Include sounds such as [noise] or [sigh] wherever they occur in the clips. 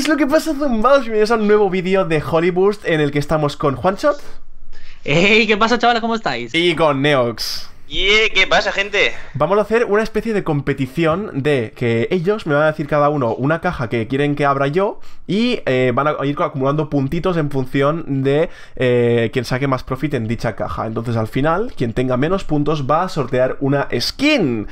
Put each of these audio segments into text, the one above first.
es lo que pasa, zumbados? Bienvenidos a un nuevo vídeo de Hollywood en el que estamos con Juancho ¡Ey! ¿Qué pasa, chavales? ¿Cómo estáis? y con Neox. ¿Y qué pasa, gente? Vamos a hacer una especie de competición de que ellos me van a decir cada uno una caja que quieren que abra yo y eh, van a ir acumulando puntitos en función de eh, quien saque más profit en dicha caja. Entonces al final, quien tenga menos puntos va a sortear una skin.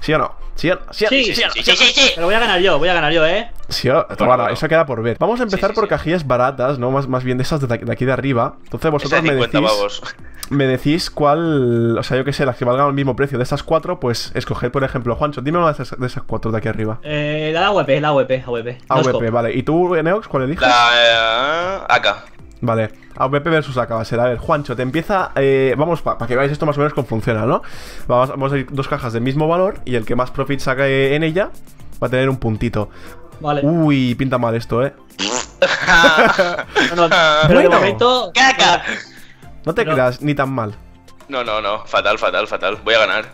¿Sí o no? ¿Sí? ¿Sí? Sí, ¿Sí? Sí, sí, sí, sí. Pero voy a ganar yo, voy a ganar yo, ¿eh? Sí, bueno, bueno. eso queda por ver. Vamos a empezar Sí, sí, por sí. cajillas baratas, ¿no? Más, más bien de esas de, de aquí de arriba. Entonces vosotros me 50 decís, pavos. me decís cuál, o sea, yo que sé, las que valgan el mismo precio de esas cuatro, pues escoger, por ejemplo, Juancho, dime una de esas, de esas cuatro de aquí arriba. Eh, la AWP, la AWP, AWP. No scope. vale. ¿Y tú, Neox, cuál eliges? La eh, AK. Vale, AVP versus AK va a ser. A ver, Juancho, te empieza. eh, vamos, para que veáis esto más o menos cómo funciona, ¿no? Vamos, vamos a ir dos cajas del mismo valor y el que más profit saque en ella va a tener un puntito. Vale. Uy, pinta mal esto, ¿eh? [laughs] No, no, pero de Bueno. momento. ¡Caca! No te Pero- creas, ni tan mal. No, no, no. Fatal, fatal, fatal. Voy a ganar.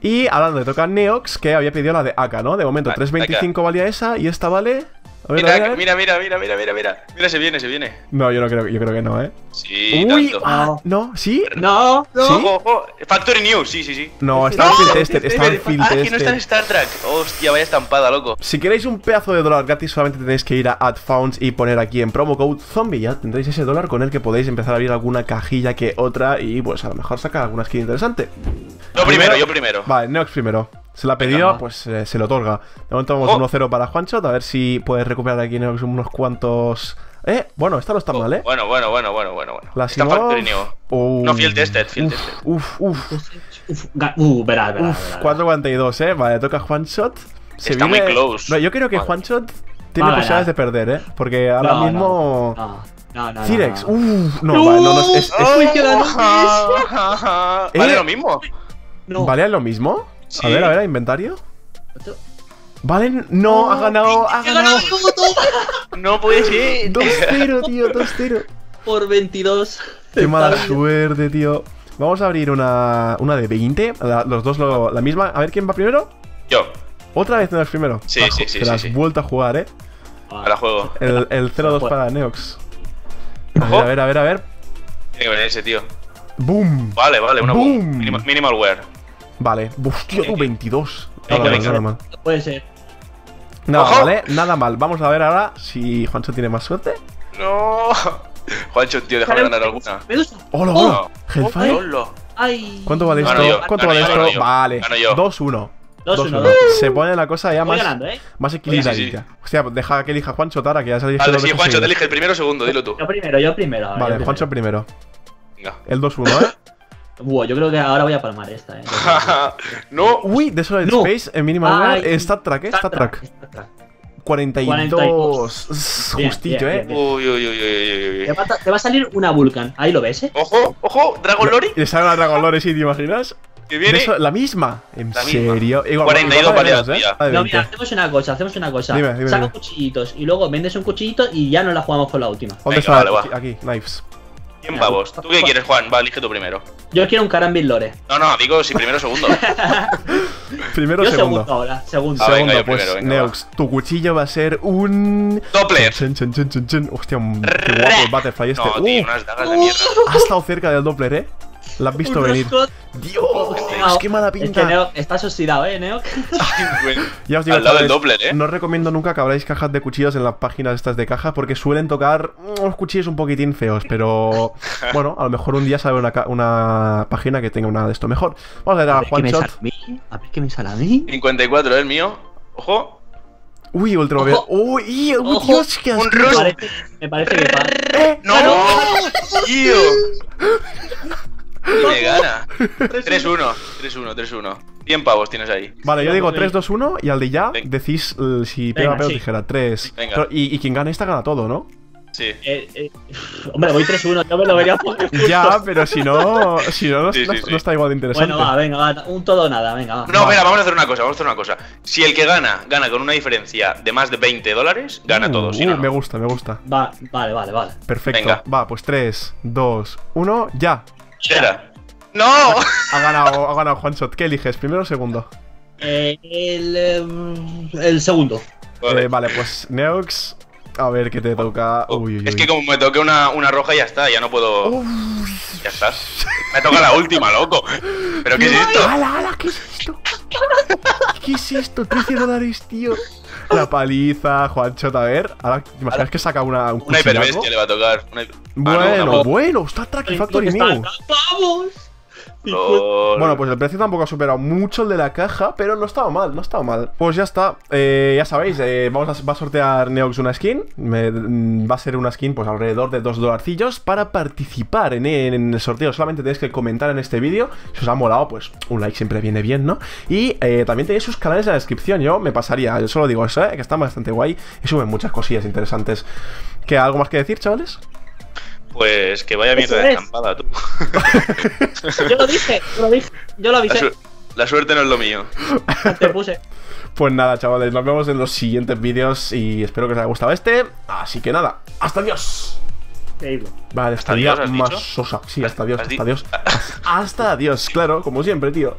Y ahora le toca a Neox, que había pedido la de AK, ¿no? De momento, Vale, 3.25 valía esa y esta vale. A ver, a Mira, ver, a ver. mira, mira, mira, mira, mira, mira. Mira, se viene, se viene. No, yo no creo, yo creo que no, ¿eh? Sí, Uy, tanto. ah, no, ¿sí? No, no. ¿Sí? Ojo, ojo. Factory New, sí, sí, sí. No, está en field tested, está en Ah, que no está en. Star Trek. Hostia, vaya estampada, loco. Si queréis un pedazo de dólar gratis, solamente tenéis que ir a AdFounds y poner aquí en promo code zombie. Ya tendréis ese dólar con el que podéis empezar a abrir alguna cajilla que otra y pues a lo mejor sacar alguna skin interesante. Yo primero, yo primero. Vale, Neox primero. Se la ha pedido, pues eh, se lo otorga. De momento vamos Oh. 1-0 para Juancho, a ver si puedes recuperar aquí unos cuantos. Eh, bueno, esta no está mal, eh. Bueno, bueno, bueno, bueno, bueno, bueno. La Está Factory. Uh, No, field tested, field uf, tested. Uf, uf, Uf, uh, verás, verás. uf. verás. 4.42, eh. Vale, toca Juanshot. Se Está muy viene- close. No, yo creo que Vale. Juanshot tiene a posibilidades de perder, eh. Porque ahora No, mismo. No, no, no. Cirex, no, no. uff, no, vale, no, no, es, es- Uy, Eh. [laughs] Vale, lo mismo. No. ¿Vale lo mismo? A Sí. ver, a ver, a inventario. Valen, no, ha ganado, ha ganado. [laughs] No puede ser. 2-0, tío, 2-0. por 22. Qué mala suerte, tío. Vamos a abrir una, una de 20. la- los dos lo- la misma. A ver quién va primero. Yo, Otra vez Neox primero. Sí, Bajo, sí, sí, Te sí, la has sí. vuelto a jugar, eh. a la juego. El, el 0-2 Joder. para Neox. A ver, a ver, a ver, a ver. Tiene que venir ese, tío. ¡Boom! Vale, vale, una Boom. boom. Minimal, minimal wear. Vale. Hostia, tú, 22. Venga, Nada mal, venga. nada mal. Puede ser. Nada Ojo. mal, eh. Nada mal. Vamos a ver ahora si Juancho tiene más suerte. No. [laughs] Juancho, tío, déjame ganar alguna. Medusa. ¡Hola, Oh. hola! Hellfire. Lolo. Ay. ¿Cuánto vale Gano esto? yo, ¿Cuánto gano vale yo, esto? yo. Vale. Gano yo. 2-1. 2-1, 2-1. 2-1. Se pone la cosa ya más, ganando, ¿eh? más equilibradita. Hostia, pues deja que elija Juancho Tara, que ya se ha dicho Vale, sí, Juancho, te elige el primero o segundo, dilo tú. Yo primero, yo primero. Vale, yo Juancho primero. Venga. El 2-1, ¿eh? [laughs] Buah, yo creo que ahora voy a palmar esta, eh. [laughs] no. Uy, de Solid No. Space en Minimal Ay. Wear, Star Trek, ¿eh? Star Trek. Star Trek. 42. Zzz, Bien, Justillo, bien, ¿eh? bien. Uy, uy, uy, uy, uy, Te uy. va, a- te va a salir una Vulcan. Ahí lo ves, eh. Ojo, ojo, Dragon Lori. Le sale una Dragon Lore, sí, ¿te imaginas? Que viene. eso- la misma. ¿En La misma. serio? Igual, 42 igual vale paleas, menos, tía. Vale, No, 20. mira, hacemos una cosa, hacemos una cosa. Dime, dime, Saca dime. cuchillitos y luego vendes un cuchillito y ya no la jugamos con la última. ¿Dónde Venga, está? vale, va. aquí, aquí, knives. 100 pavos. ¿Tú qué quieres, Juan? Va, elige tú primero. Yo quiero un Carambil Lore. No, no, digo si primero o segundo. [laughs] Primero o segundo. segundo ahora, segundo. Ah, venga, segundo, yo pues primero, venga, Neox, tu cuchillo va a ser un. Doppler. Chen, chen, chen. Hostia, un- qué guapo el Butterfly este. No, tío, unas dagas de mierda. ha estado cerca del Doppler, eh. La has visto venir. Dios, No, qué mala Es que pinta. Neo, estás oxidado, eh, Neo. [laughs] Ya os digo, Al lado del chavales, Doppler, eh. No os recomiendo nunca que abráis cajas de cuchillos en las páginas estas de caja porque suelen tocar unos cuchillos un poquitín feos, pero [laughs] bueno, a lo mejor un día sale una, ca- una página que tenga una de esto mejor. Vamos a ver a ¿Qué me Juanshot. sale a mí? A ver qué me sale a mí. 54, el mío. Ojo. Uy, ultra Ojo. Uy, uy, Ojo. Dios, qué Un asco. Me parece, me parece que va. ¡No! ¡Tío! [laughs] Me gana. 3-1, 3-1, 3-1. 100 pavos tienes ahí. Vale, yo digo pues, 3, 2, 1 y al de ya Venga. decís eh, si pega, Venga, o sí. tijera. 3. Venga. Y, y quien gane esta gana todo, ¿no? Sí. Eh, eh, [laughs] hombre, voy 3-1, yo me lo vería por. Ya, pero si no, si no, no, Sí, no- sí, sí. no está igual de interesante. Bueno, va, venga, va, un todo o nada, venga, va. No, Vale. espera, vamos a hacer una cosa, vamos a hacer una cosa. Si el que gana, gana con una diferencia de más de 20 dólares, gana Uh, todo. Si uh, no, Me gusta, me gusta. Va, vale, vale, vale. Perfecto. Venga. Va, pues 3, 2, 1, ya. ¡No! Ha ganado, ha ganado One Shot. ¿Qué eliges? ¿Primero o segundo? Eh, el, em, el segundo. Vale. Eh, vale, pues Neox, a ver qué te toca. Oh, Uy, uy, es uy. que como me toque una, una roja ya está, ya no puedo. Uf. Ya está. Me toca la última, loco. ¿Pero qué es esto? ¡Hala, hala! ¿Qué es esto? ¿Qué es esto? 13 dólares, tío. [laughs] La paliza, Juancho, a ver. Ahora, ¿te imaginas que saca una, un Una hiperbestia le va a tocar. Una Ah, no, Bueno, tampoco. bueno, está Tracky Factory New. ¡Vamos! Lol. Bueno, pues el precio tampoco ha superado mucho el de la caja, pero no estaba mal, no estaba mal. Pues ya está, eh, ya sabéis, eh, vamos a, va a sortear Neox una skin. Me- mm, va a ser una skin, pues alrededor de 2 dolarcillos. Para participar en, en el sorteo, solamente tenéis que comentar en este vídeo. Si os ha molado, pues un like siempre viene bien, ¿no? Y eh, también tenéis sus canales en la descripción. Yo me pasaría, yo solo digo eso, ¿eh? que están bastante guay y suben muchas cosillas interesantes. ¿Qué, ¿Algo más que decir, chavales? Pues que vaya mierda de es. escampada, tú. [laughs] Yo lo dije, yo lo dije. Yo lo La, avisé. su- la suerte no es lo mío. Te puse. [laughs] Pues nada, chavales, nos vemos en los siguientes vídeos y espero que os haya gustado este. Así que nada, hasta adiós. Increíble. Vale, hasta ¿Hasta día Dios más dicho? sosa. Sí, hasta adiós, ¿Has di- hasta adiós. [laughs] Hasta adiós, claro, como siempre, tío.